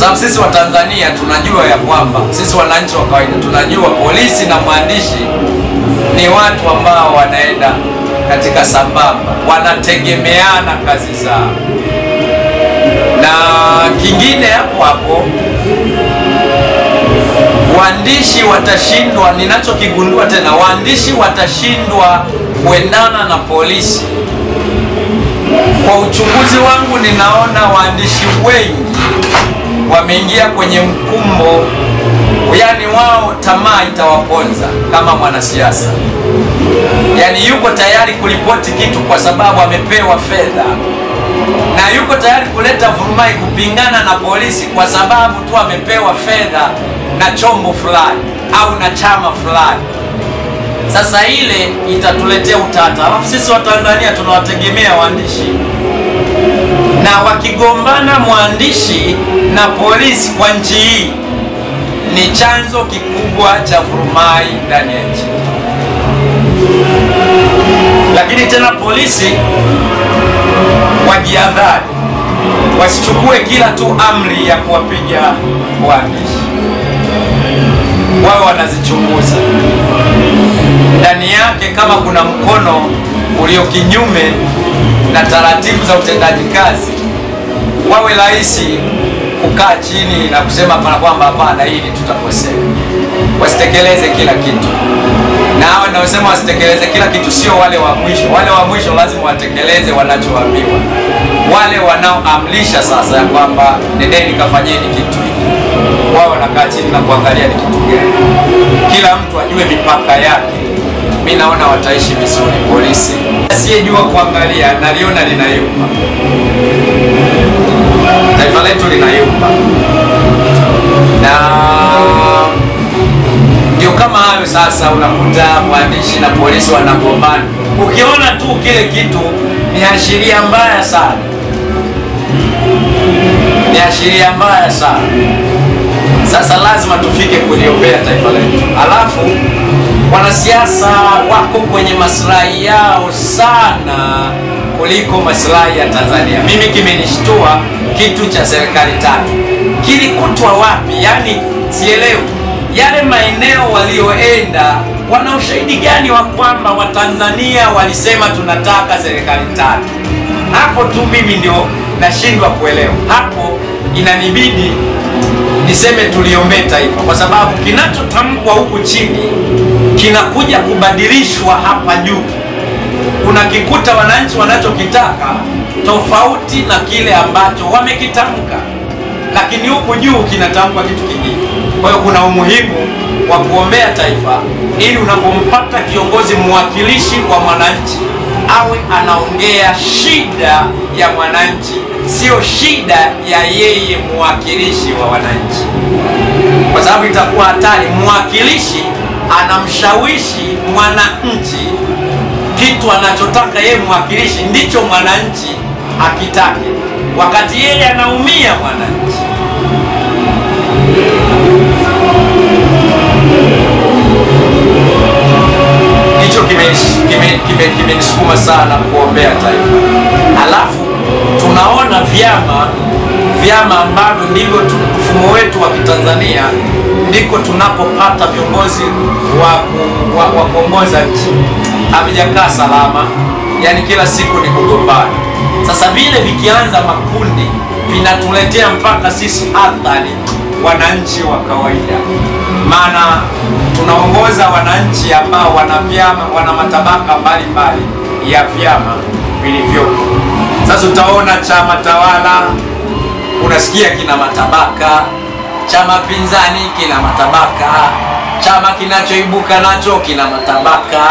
sababu sisi wa Tanzania tunajua ya kwamba sisi wananchi wa kawaida tunajua polisi na mwandishi ni watu ambao wanaenda katika sambamba, wanategemeana kazi zao. Na kingine hapo hapo, waandishi watashindwa, ninachokigundua tena, waandishi watashindwa kuendana na polisi. Kwa uchunguzi wangu, ninaona waandishi wengi wameingia kwenye mkumbo, yani wao tamaa itawaponza kama mwanasiasa, yani yuko tayari kuripoti kitu kwa sababu amepewa fedha, na yuko tayari kuleta vurumai kupingana na polisi kwa sababu tu amepewa fedha na chombo fulani au na chama fulani. Sasa ile itatuletea utata, alafu sisi Watanzania tunawategemea waandishi wakigombana mwandishi na polisi kwa nchi hii ni chanzo kikubwa cha vurumai ndani ya nchi. Lakini tena polisi wajiadhari, wasichukue kila tu amri ya kuwapiga waandishi, wao wanazichunguza ndani yake, kama kuna mkono ulio kinyume na taratibu za utendaji kazi, wawe rahisi kukaa chini na kusema pana kwamba hapana, hili tutakosea. Wasitekeleze kila kitu, na hawa naosema wasitekeleze kila kitu sio wale wa mwisho. Wale wa mwisho lazima watekeleze wanachoambiwa. Wale wanaoamlisha sasa ya kwamba nendeni kafanyeni kitu hiki, wao wanakaa chini na kuangalia ni kitu gani, kila mtu ajue mipaka yake. Mi naona wataishi vizuri. Polisi asiyejua kuangalia naliona linayumba, sasa. Unakuta mwandishi na polisi wanagombana, ukiona tu kile kitu ni ashiria mbaya sana, ni ashiria mbaya sana. Sasa lazima tufike kuliombea taifa letu, alafu wanasiasa wako kwenye maslahi yao sana kuliko maslahi ya Tanzania. Mimi kimenishtua kitu cha serikali tatu, kilikutwa wapi? Yaani sielewi yale maeneo walioenda, wana ushahidi gani wa kwamba Watanzania walisema tunataka serikali tatu? Hapo tu mimi ndio nashindwa kuelewa. Hapo inanibidi niseme tuliombee taifa, kwa sababu kinachotamkwa huku chini kinakuja kubadilishwa hapa juu. Unakikuta wananchi wanachokitaka tofauti na kile ambacho wamekitamka, lakini huku juu kinatamkwa kitu kingine. Kwa hiyo kuna umuhimu wa kuombea taifa, ili unapompata kiongozi mwakilishi wa mwananchi awe anaongea shida ya mwananchi, sio shida ya yeye mwakilishi wa wananchi, kwa sababu itakuwa hatari. Mwakilishi anamshawishi mwananchi kitu anachotaka yeye mwakilishi ndicho mwananchi akitake, wakati yeye anaumia mwananchi. Kimenisukuma kime, sana kuombea taifa. Alafu tunaona vyama vyama ambavyo ndivyo mfumo wetu wa Kitanzania ndiko tunapopata viongozi wa wa kuongoza nchi, havijakaa salama, yani kila siku ni kugombana. Sasa vile vikianza makundi vinatuletea mpaka sisi athari wananchi wa kawaida, maana tunaongoza wananchi ambao wana vyama, wana matabaka mbalimbali ya vyama vilivyopo. Sasa utaona chama tawala unasikia kina matabaka, chama pinzani kina matabaka, chama kinachoibuka nacho kina matabaka,